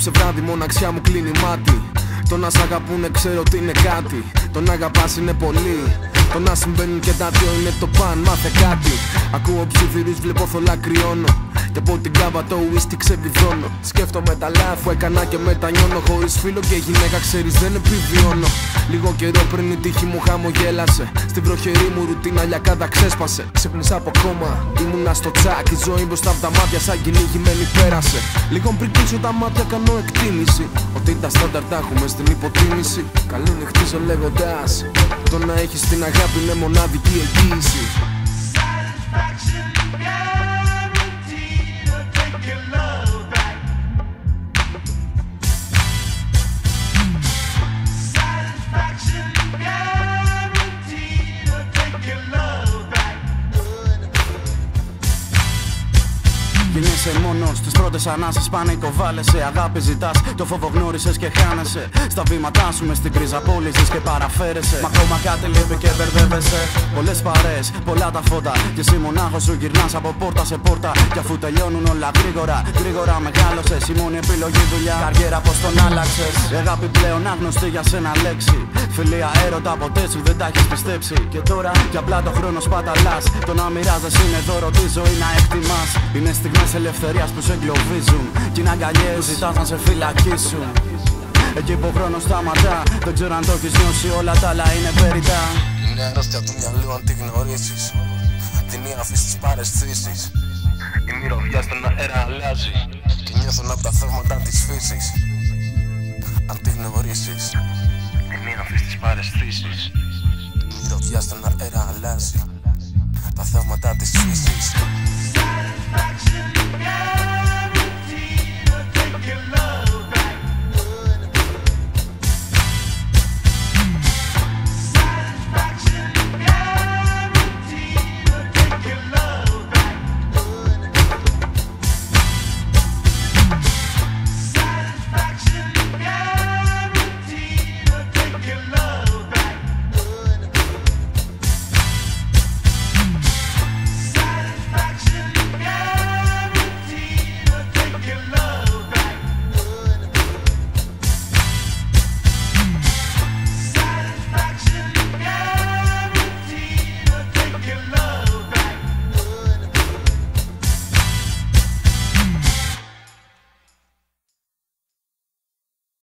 Απόψε βράδυ μοναξιά μου κλείνει μάτι Το να σ' αγαπούνε ξέρω ότι είναι κάτι. Το να αγαπάς είναι πολύ. Το να συμβαίνουν και τα δυο είναι το παν Μάθε κάτι. Ακούω ψιθυρούς βλέπω θολά κρυώνω. Και από την κάβα το ουίστι ξεβιδώνω. Σκέφτομαι τα λάθη που έκανα και μετανιώνω. Χωρίς φίλο και γυναίκα ξέρεις δεν επιβιώνω. Λίγο καιρό πριν η τύχη μου χαμογέλασε. Στην προχερή μου ρουτίνα λιακάδα ξέσπασε. Ξύπνησα από κόμμα, ήμουνα στο τσάκ. Η ζωή μπροστά από τα μάτια σαν κυνηγημένη πέρασε Λίγο πριν κλείσω τα μάτια κάνω εκτίμηση. Ότι τα στάνταρ τα έχουμε στην υποτίμηση. Καλή νυχτίζω λέγοντας Το να έχεις την αγάπη είναι μοναδική εγγύηση. Satisfaction guaranteed Γεννιέσαι μόνος στις πρώτες ανάσες Πανικό βάλεσαι. Αγάπη ζητάς Το φόβο γνώρισες και χάνεσαι. Στα βήματά σου μες στην κρίζα πόλη ζεις και παραφέρεσαι. Μα ακόμα κάτι λείπει και μπερδεύεσαι. Πολλές παρέες, πολλά τα φώτα. Και εσύ μονάχος σου γυρνάς από πόρτα σε πόρτα. Και αφού τελειώνουν όλα γρήγορα Γρήγορα μεγάλωσες. Η μόνη επιλογή δουλειά Καριέρα πως τον άλλαξες. Η αγάπη πλέον άγνωστη για σένα λέξη. Φιλία έρωτα ποτέ σου δεν τα έχεις πιστέψει. Και τώρα για απλά το χρόνο σπαταλάς. Το να μοιράζεσαι είναι δώρο τη ζωή να εκτιμάς. Είναι Δαίμονε ελευθερίας που σε εγκλωβίζουν. Κι είναι αγκαλιέ που ζητάς να σε φυλακίσουν. Εκεί που ο χρόνος σταματά, δεν ξέρω αν το έχεις νιώσει. Όλα τα άλλα είναι περιτά. Μια αρρώστια του μυαλού αν τη γνωρίσει. Τη μία αφήσεις τις παρεστήσει. Η μυρωδιά στον αέρα αλλάζει. Και νιώθουν από τα θαύματα της φύσης. Αν τη γνωρίσει, τη μία αφήσεις τις παρεστήσει. Η μυρωδιά στον αέρα αλλάζει. Τα θαύματα της φύσης.